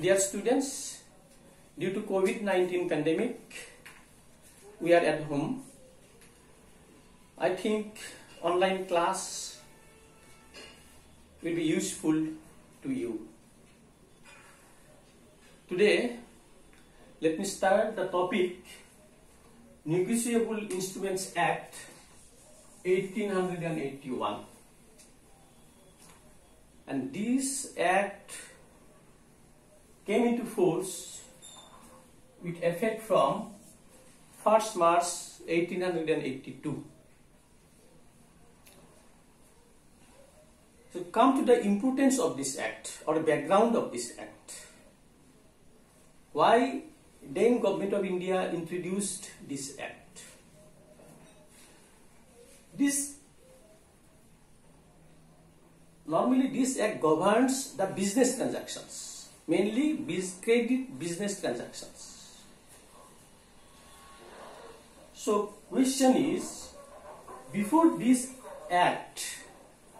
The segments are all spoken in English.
Dear students, due to COVID-19 pandemic, we are at home. I think online class will be useful to you. Today, let me start the topic Negotiable Instruments Act 1881. And this act came into force with effect from 1st March 1882. So come to the importance of this act or the background of this act. Why then government of India introduced this act. This normally this act governs the business transactions, mainly biz, credit business transactions. So question is, before this act,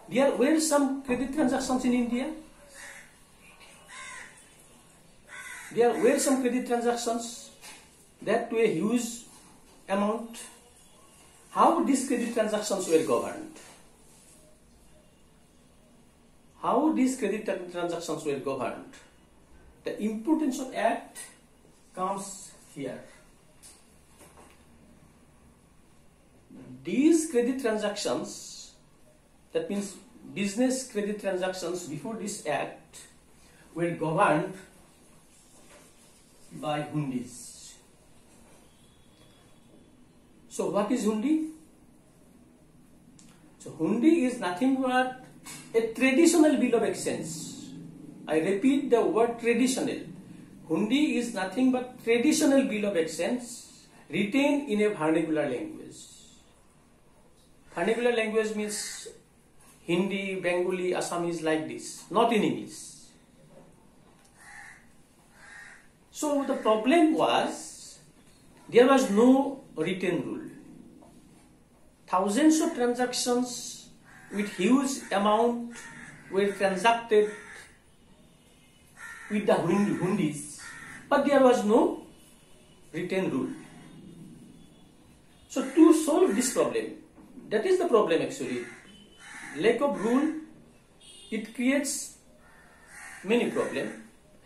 there were some credit transactions in India. There were some credit transactions that were huge amount. How these credit transactions were governed? How these credit transactions were governed? The importance of act comes here. These credit transactions, that means business credit transactions before this act, were governed by hundis. So what is hundi? So hundi is nothing but a traditional bill of exchange. I repeat the word traditional. Hundi is nothing but traditional bill of exchange written in a vernacular language. Vernacular language means Hindi, Bengali, Assamese like this, not in English. So the problem was there was no written rule. Thousands of transactions with huge amount were transacted with the hundis, but there was no written rule. So to solve this problem, that is the problem actually. Lack of rule, it creates many problems.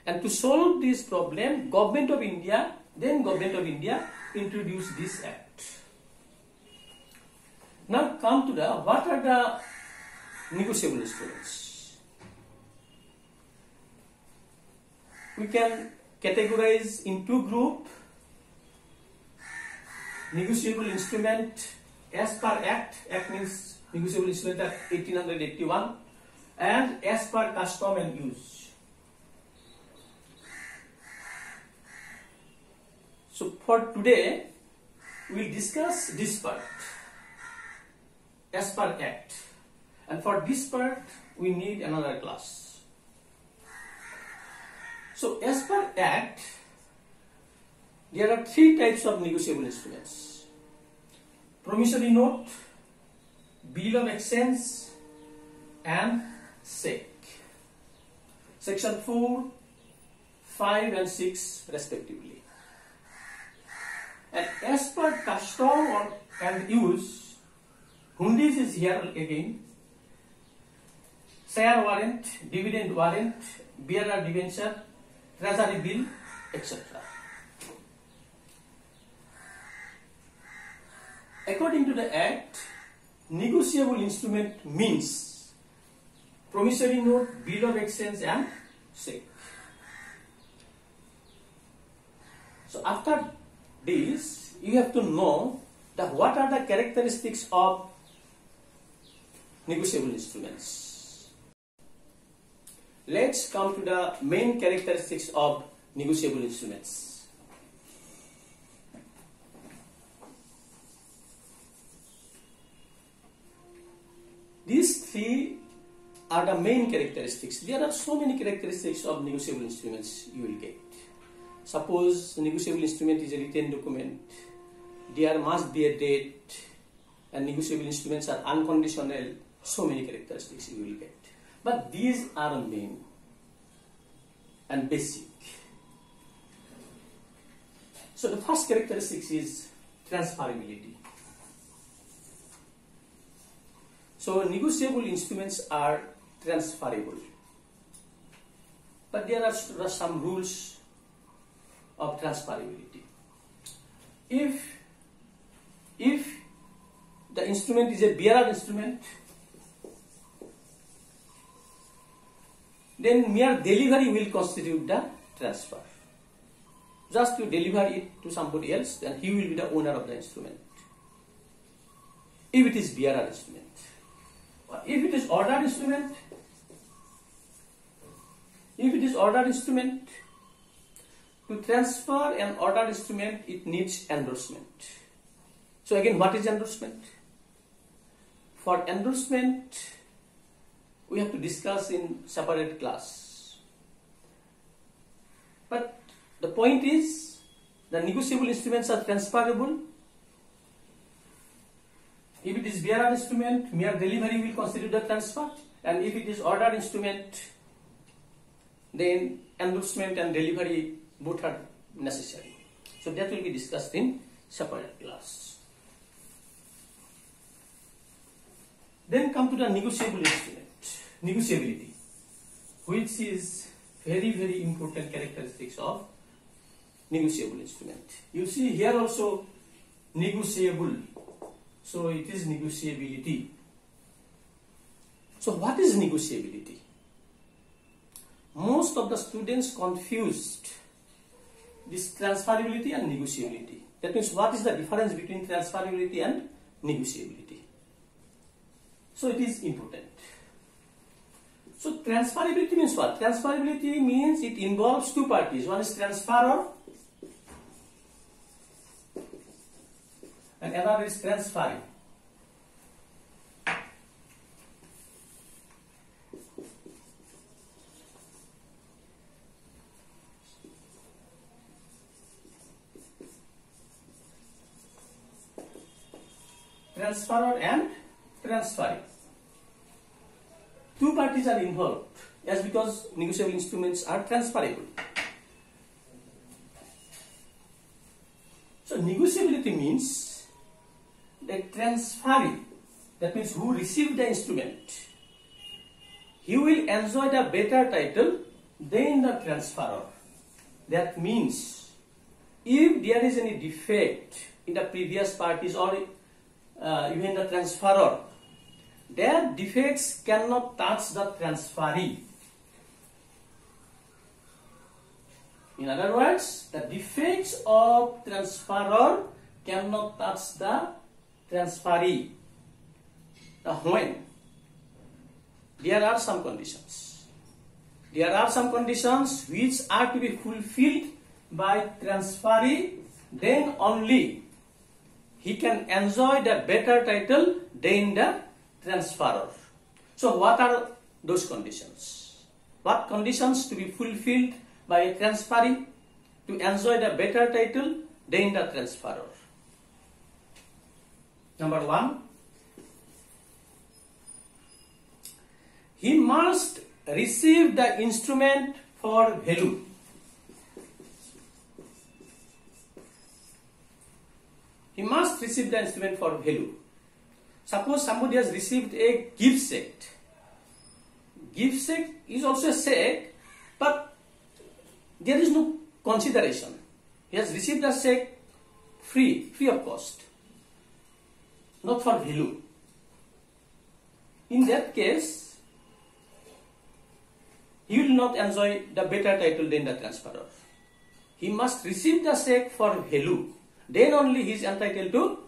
And to solve this problem, Government of India, then Government of India introduced this act. Now come to the, what are the negotiable instruments? We can categorize in two group negotiable instrument as per act, act means negotiable instrument act 1881 and as per custom and use. So for today, we will discuss this part as per act. And for this part, we need another class. So as per act, there are three types of negotiable instruments. Promissory note, bill of exchange and check. Section 4, 5 and 6 respectively. And as per custom or and use, hundis is here again. Share warrant, dividend warrant, bearer debenture, treasury bill, etc. According to the Act, negotiable instrument means promissory note, bill of exchange and check. So after this, you have to know that what are the characteristics of negotiable instruments. Let's come to the main characteristics of negotiable instruments. These three are the main characteristics. There are so many characteristics of negotiable instruments you will get. Suppose negotiable instrument is a written document, there must be a date, and negotiable instruments are unconditional. So many characteristics you will get. But these are main and basic. So the first characteristic is transferability. So negotiable instruments are transferable. But there are, some rules of transferability. If if the instrument is a bearer instrument, then mere delivery will constitute the transfer. Just to deliver it to somebody else, then he will be the owner of the instrument. If it is bearer instrument. If it is ordered instrument, if it is ordered instrument, to transfer an ordered instrument, it needs endorsement. So again, what is endorsement? For endorsement, we have to discuss in separate class. But the point is, the negotiable instruments are transferable. If it is bearer instrument, mere delivery will constitute the transfer. And if it is ordered instrument, then endorsement and delivery both are necessary. So that will be discussed in separate class. Then come to the negotiable instrument, negotiability, which is very very important characteristics of negotiable instrument. You see here also negotiable, so it is negotiability. So what is negotiability? Most of the students confused this transferability and negotiability. That means what is the difference between transferability and negotiability? So it is important. So transferability means what? Transferability means it involves two parties. One is transferor and another is transferee. Transferor and transferee. Parties are involved as because negotiable instruments are transferable. So negotiability means the transferee, that means who received the instrument, he will enjoy the better title than the transferor. That means if there is any defect in the previous parties or uh, even the transferor, their defects cannot touch the transferee. In other words, the defects of transferor cannot touch the transferee. Now, when there are some conditions, there are some conditions which are to be fulfilled by transferee, then only he can enjoy the better title than the transferor. So what are those conditions? What conditions to be fulfilled by a transferee to enjoy the better title than the transferor? Number one, he must receive the instrument for value. He must receive the instrument for value. Suppose somebody has received a gift set. Gift set is also a set, but there is no consideration. He has received a set free, free of cost, not for value. In that case, he will not enjoy the better title than the transferor. He must receive the check for value. Then only he is entitled to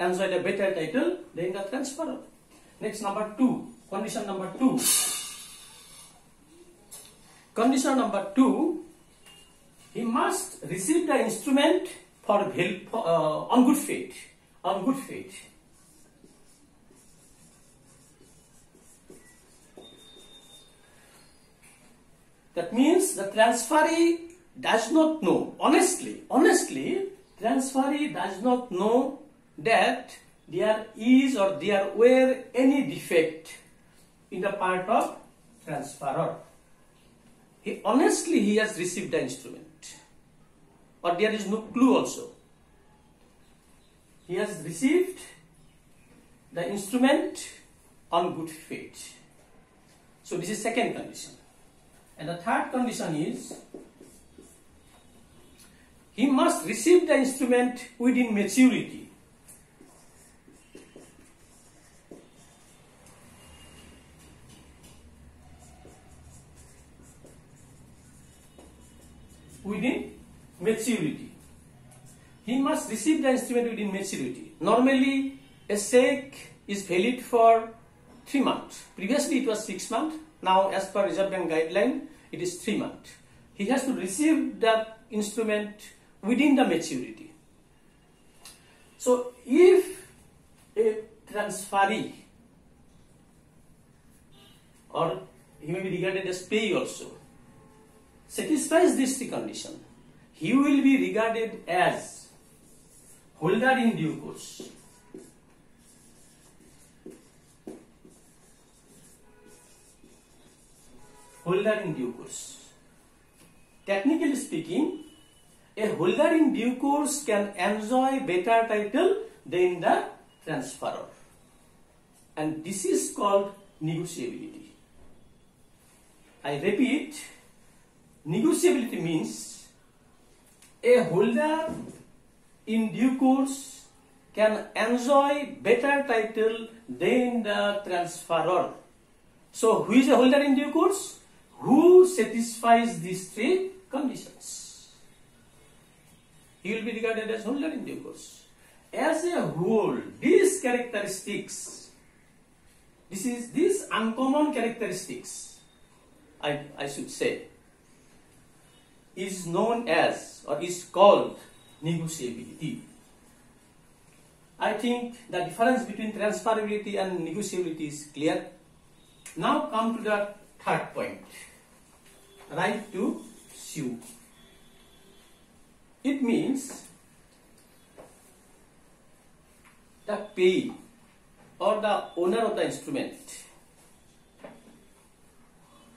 enjoy the better title than the transferor. Next, number two, condition number two. Condition number two, he must receive the instrument for help uh, on good faith. On good faith. That means the transferee does not know, honestly, honestly, transferee does not know that there is or there were any defect in the part of transferor. He honestly he has received the instrument. or there is no clue also. He has received the instrument on good faith. So this is second condition. And the third condition is he must receive the instrument within maturity. Within maturity. He must receive the instrument within maturity. Normally, a check is valid for three months. Previously, it was six months. Now, as per Reserve Bank guideline, it is three months. He has to receive the instrument within the maturity. So, if a transferee or he may be regarded as payee also satisfies this condition, he will be regarded as holder in due course. Holder in due course. Technically speaking, a holder in due course can enjoy better title than the transferor. And this is called negotiability. I repeat, negotiability means a holder in due course can enjoy better title than the transferor. So, who is a holder in due course? Who satisfies these three conditions? He will be regarded as holder in due course. As a whole, these characteristics, this is these uncommon characteristics, I, I should say, is known as or is called negotiability. I think the difference between transferability and negotiability is clear. Now come to the third point. Right to sue. It means the payee or the owner of the instrument,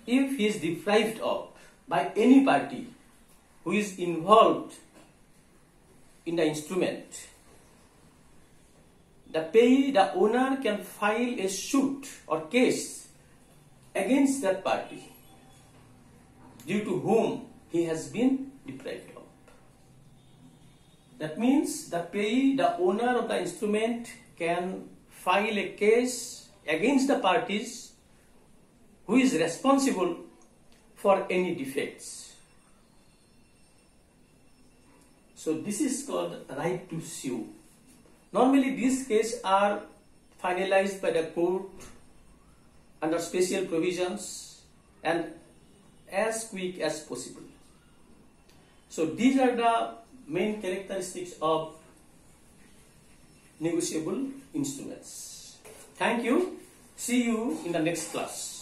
if he is deprived of by any party who is involved in the instrument, the payee, the owner can file a suit or case against that party due to whom he has been deprived of. That means the payee, the owner of the instrument can file a case against the parties who is responsible for any defects. So this is called right to sue. Normally these cases are finalized by the court under special provisions and as quick as possible. So these are the main characteristics of negotiable instruments. Thank you. See you in the next class.